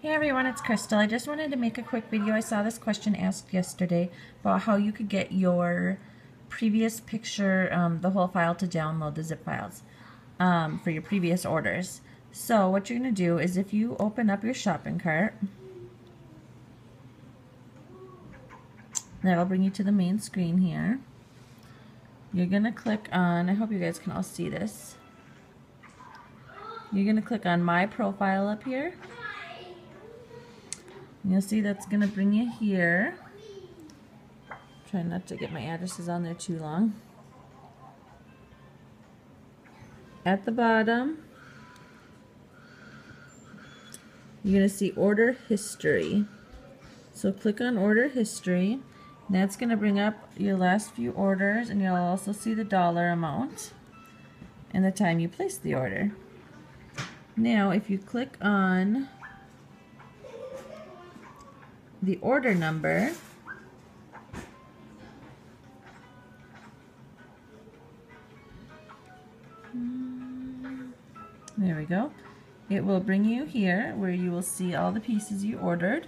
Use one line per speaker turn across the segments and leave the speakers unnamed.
Hey everyone, it's Krystal. I just wanted to make a quick video. I saw this question asked yesterday about how you could get your previous picture, um, the whole file to download the zip files um, for your previous orders. So what you're going to do is if you open up your shopping cart, that'll bring you to the main screen here. You're going to click on, I hope you guys can all see this. You're going to click on My Profile up here. You'll see that's going to bring you here. Try not to get my addresses on there too long. At the bottom, you're going to see order history. So click on order history. That's going to bring up your last few orders and you'll also see the dollar amount and the time you placed the order. Now if you click on the order number. There we go. It will bring you here where you will see all the pieces you ordered.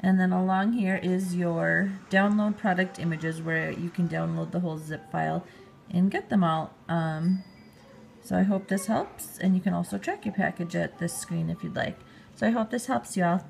And then along here is your download product images where you can download the whole zip file and get them all. Um, so I hope this helps and you can also track your package at this screen if you'd like. So I hope this helps you all